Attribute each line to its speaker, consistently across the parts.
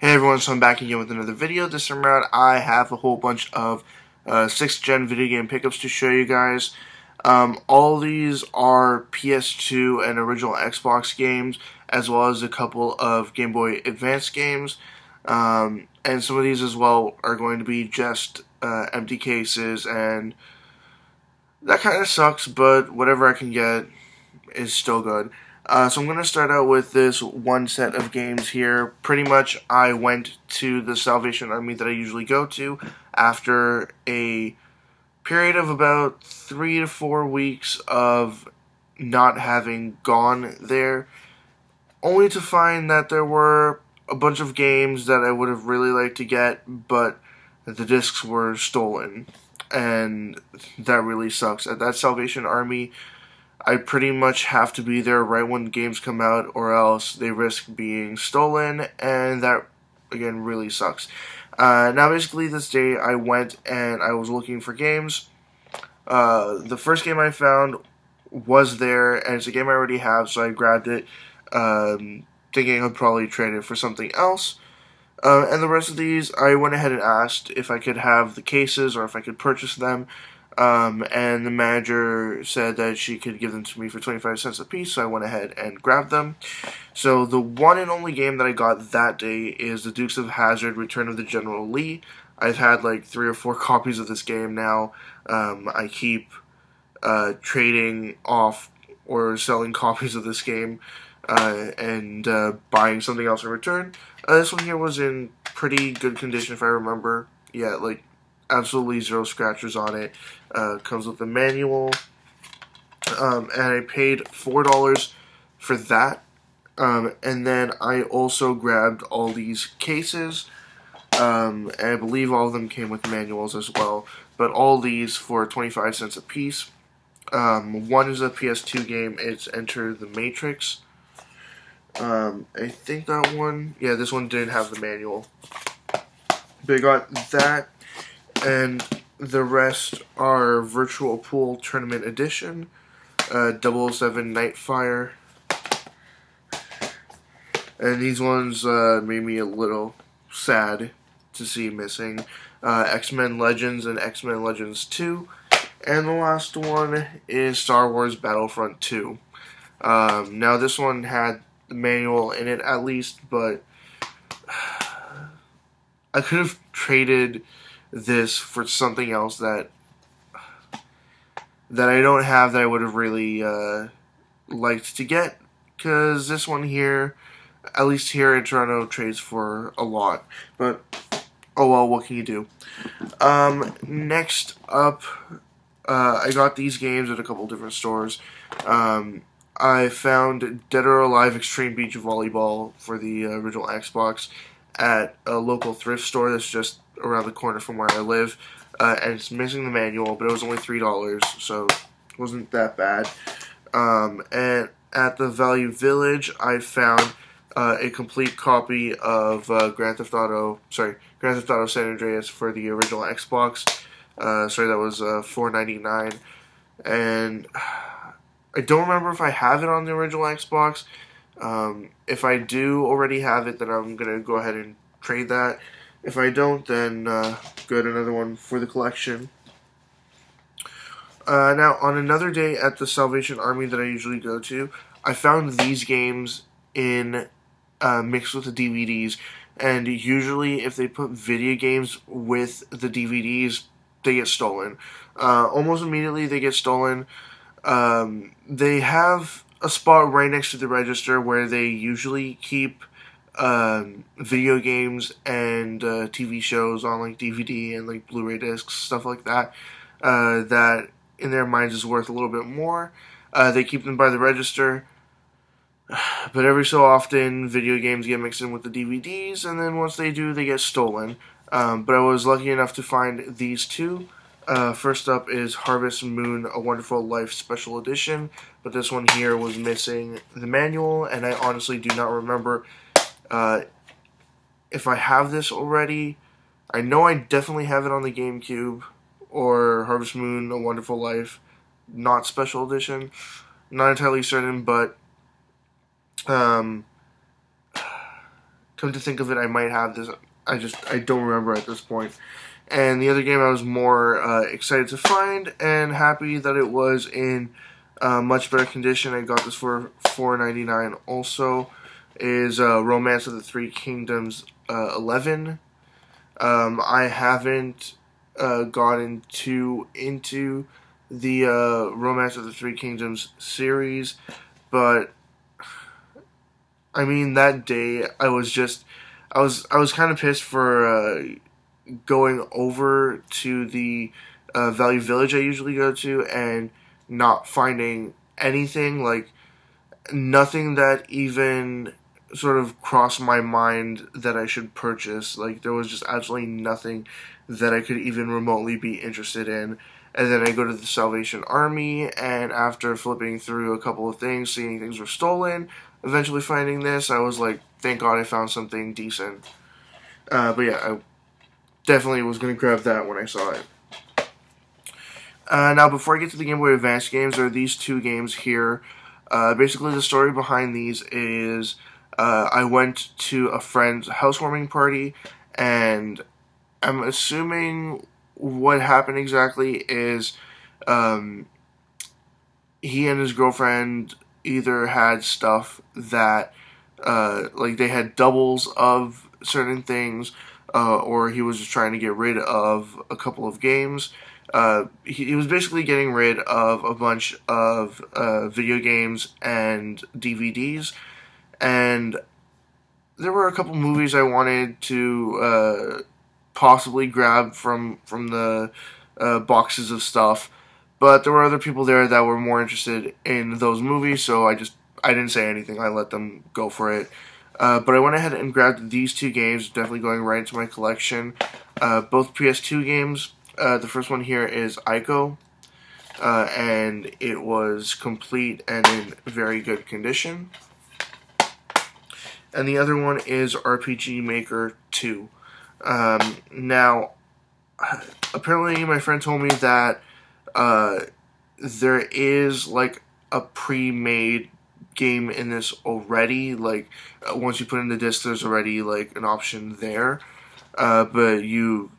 Speaker 1: Hey everyone, so I'm back again with another video. This time around I have a whole bunch of uh, 6th gen video game pickups to show you guys. Um, all these are PS2 and original Xbox games, as well as a couple of Game Boy Advance games. Um, and some of these as well are going to be just uh, empty cases, and that kind of sucks, but whatever I can get is still good. Uh, so I'm going to start out with this one set of games here. Pretty much I went to the Salvation Army that I usually go to after a period of about three to four weeks of not having gone there, only to find that there were a bunch of games that I would have really liked to get, but the discs were stolen. And that really sucks. At that Salvation Army, I pretty much have to be there right when games come out, or else they risk being stolen, and that again really sucks. Uh, now, basically, this day I went and I was looking for games. Uh, the first game I found was there, and it's a game I already have, so I grabbed it, um, thinking I'd probably trade it for something else. Uh, and the rest of these, I went ahead and asked if I could have the cases or if I could purchase them. Um, and the manager said that she could give them to me for 25 cents a piece, so I went ahead and grabbed them. So the one and only game that I got that day is the Dukes of Hazzard: Return of the General Lee. I've had like three or four copies of this game now. Um, I keep uh, trading off or selling copies of this game uh, and uh, buying something else in return. Uh, this one here was in pretty good condition if I remember. Yeah, like absolutely zero scratches on it. Uh, comes with a manual, um, and I paid four dollars for that. Um, and then I also grabbed all these cases. Um, I believe all of them came with manuals as well. But all these for 25 cents a piece. Um, one is a PS2 game. It's Enter the Matrix. Um, I think that one, yeah, this one didn't have the manual. But I got that and the rest are Virtual Pool Tournament Edition, uh, 007 Nightfire, and these ones uh, made me a little sad to see missing. Uh, X-Men Legends and X-Men Legends 2, and the last one is Star Wars Battlefront 2. Um, now this one had the manual in it at least, but I could have traded this for something else that that I don't have that I would have really uh, liked to get because this one here, at least here in Toronto, trades for a lot. But oh well, what can you do? Um, next up, uh, I got these games at a couple different stores. Um, I found Dead or Alive Extreme Beach Volleyball for the uh, original Xbox at a local thrift store that's just around the corner from where I live. Uh, and it's missing the manual, but it was only $3, so it wasn't that bad. Um, and at the Value Village, I found uh, a complete copy of uh, Grand Theft Auto, sorry, Grand Theft Auto San Andreas for the original Xbox. Uh, sorry, that was uh, $4.99. And I don't remember if I have it on the original Xbox. Um, if I do already have it, then I'm going to go ahead and trade that. If I don't, then uh, get another one for the collection. Uh, now, on another day at the Salvation Army that I usually go to, I found these games in uh, mixed with the DVDs. And usually, if they put video games with the DVDs, they get stolen. Uh, almost immediately, they get stolen. Um, they have a spot right next to the register where they usually keep um, video games and uh, TV shows on like DVD and like Blu-ray discs, stuff like that. Uh, that in their minds is worth a little bit more. Uh, they keep them by the register, but every so often video games get mixed in with the DVDs, and then once they do, they get stolen. Um, but I was lucky enough to find these two. Uh, first up is Harvest Moon, A Wonderful Life Special Edition, but this one here was missing the manual, and I honestly do not remember uh, if I have this already. I know I definitely have it on the GameCube, or Harvest Moon, A Wonderful Life, not Special Edition. Not entirely certain, but um, come to think of it, I might have this. I just I don't remember at this point. And the other game I was more uh, excited to find and happy that it was in uh, much better condition. I got this for four ninety nine. Also, is uh, Romance of the Three Kingdoms uh, eleven. Um, I haven't uh, gotten too into the uh, Romance of the Three Kingdoms series, but I mean that day I was just I was I was kind of pissed for going over to the uh, Value Village I usually go to and not finding anything like nothing that even sort of crossed my mind that I should purchase. Like there was just absolutely nothing that I could even remotely be interested in. And then I go to the Salvation Army, and after flipping through a couple of things, seeing things were stolen, eventually finding this, I was like, thank God I found something decent. Uh, but yeah, I definitely was going to grab that when I saw it. Uh, now, before I get to the Game Boy Advance games, there are these two games here. Uh, basically, the story behind these is uh, I went to a friend's housewarming party, and I'm assuming what happened exactly is um, he and his girlfriend either had stuff that uh, like they had doubles of certain things, uh, or he was just trying to get rid of a couple of games. Uh, he, he, was basically getting rid of a bunch of uh, video games and DVDs, and there were a couple movies I wanted to uh, possibly grab from from the uh, boxes of stuff, but there were other people there that were more interested in those movies, so I just I didn't say anything. I let them go for it. Uh, but I went ahead and grabbed these two games, definitely going right into my collection. Uh, both PS2 games. Uh, the first one here is Ico, uh, and it was complete and in very good condition. And the other one is RPG Maker 2. Um, now, apparently my friend told me that uh, there is like a pre-made game in this already. Like uh, once you put in the disc, there's already like an option there, uh, but you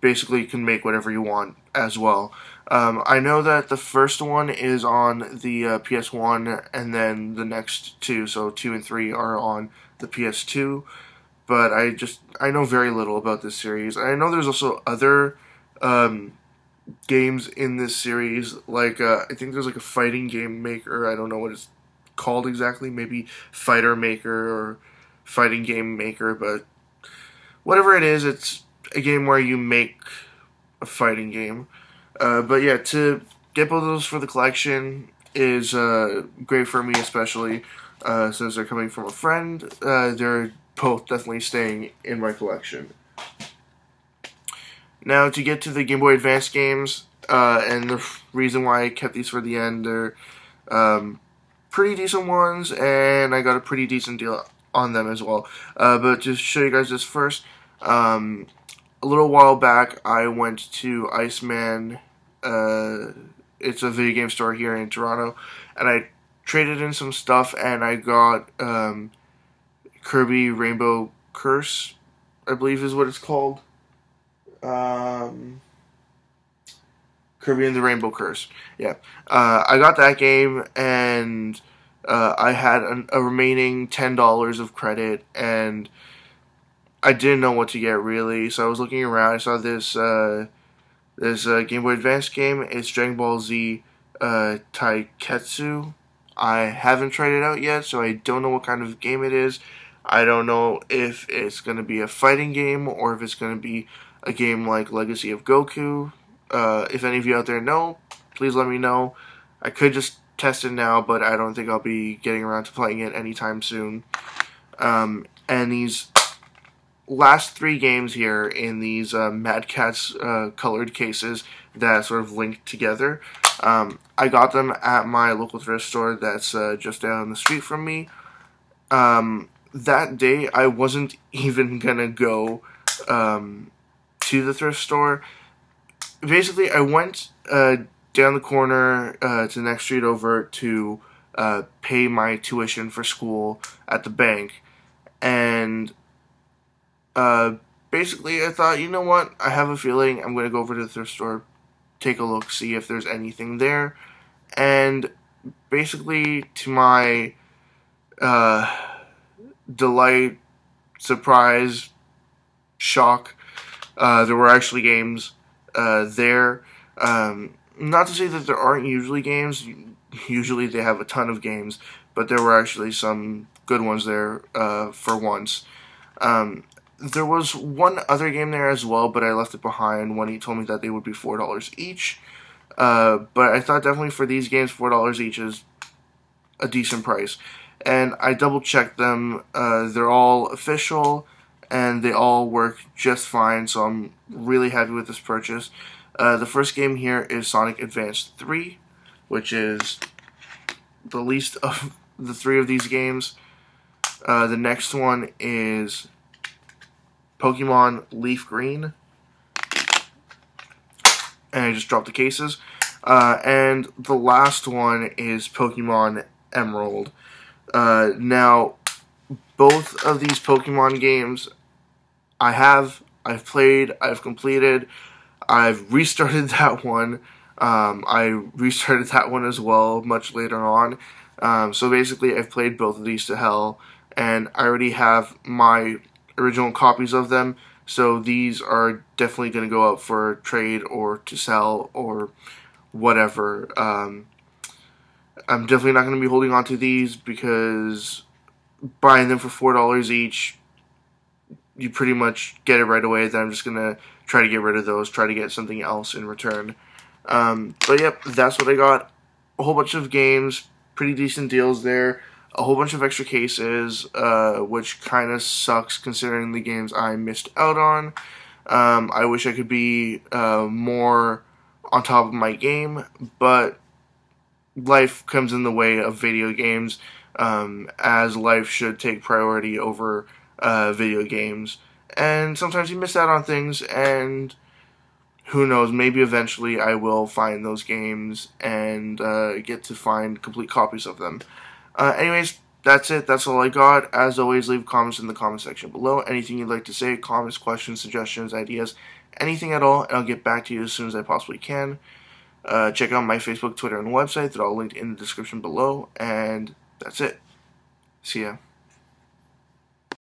Speaker 1: basically can make whatever you want as well. Um, I know that the first one is on the uh, PS1, and then the next two, so two and three, are on the PS2. But I just I know very little about this series. I know there's also other um, games in this series. Like uh, I think there's like a fighting game maker. I don't know what it's called exactly, maybe Fighter Maker or Fighting Game Maker, but whatever it is, it's a game where you make a fighting game. Uh, but yeah, to get both of those for the collection is uh, great for me, especially uh, since they're coming from a friend. Uh, they're both definitely staying in my collection. Now, to get to the Game Boy Advance games, uh, and the reason why I kept these for the end, they're um, pretty decent ones, and I got a pretty decent deal on them as well. Uh, but to show you guys this first, um, a little while back, I went to Iceman. Uh, it's a video game store here in Toronto, and I traded in some stuff, and I got um, Kirby Rainbow Curse, I believe is what it's called. Um, Kirby and the Rainbow Curse. Yeah, uh, I got that game, and uh, I had an, a remaining ten dollars of credit, and I didn't know what to get really. So I was looking around. I saw this uh, this uh, Game Boy Advance game. It's Dragon Ball Z uh, Taiketsu. I haven't tried it out yet, so I don't know what kind of game it is. I don't know if it's going to be a fighting game or if it's going to be a game like Legacy of Goku. Uh, if any of you out there know, please let me know. I could just test it now, but I don't think I'll be getting around to playing it anytime soon. Um, and these last three games here in these uh, Mad Catz uh, colored cases that sort of link together, um, I got them at my local thrift store that's uh, just down the street from me. Um, that day, I wasn't even gonna go um, to the thrift store basically, I went uh, down the corner uh, to the next street over to uh, pay my tuition for school at the bank, and Uh, basically, I thought, you know what? I have a feeling I'm going to go over to the thrift store, take a look, see if there's anything there. And basically, to my uh, delight, surprise, shock, uh, there were actually games uh, there. Um, not to say that there aren't usually games. Usually they have a ton of games, but there were actually some good ones there uh, for once. Um, there was one other game there as well, but I left it behind when he told me that they would be four dollars each. Uh, but I thought definitely for these games, four dollars each is a decent price. And I double checked them; uh, they're all official, and they all work just fine. So I'm really happy with this purchase. Uh, the first game here is Sonic Advance 3, which is the least of the three of these games. Uh, the next one is Pokemon Leaf Green. And I just dropped the cases. Uh, and the last one is Pokemon Emerald. Uh, now, both of these Pokemon games I have, I've played, I've completed. I've restarted that one. Um, I restarted that one as well much later on. Um, so basically, I've played both of these to hell, and I already have my original copies of them. So these are definitely going to go up for trade or to sell or whatever. Um, I'm definitely not going to be holding on to these because buying them for four dollars each, you pretty much get it right away. Then I'm just to try to get rid of those, try to get something else in return. Um, but yep, that's what I got. A whole bunch of games, pretty decent deals there. A whole bunch of extra cases, uh, which kind of sucks considering the games I missed out on. Um, I wish I could be uh, more on top of my game, but life comes in the way of video games, um, as life should take priority over uh, video games. And sometimes you miss out on things, and who knows, maybe eventually I will find those games and uh, get to find complete copies of them. Uh, anyways, that's it. That's all I got. As always, leave comments in the comment section below. Anything you'd like to say, comments, questions, suggestions, ideas, anything at all, and I'll get back to you as soon as I possibly can. Uh, check out my Facebook, Twitter, and website. They're all linked in the description below. And that's it. See ya.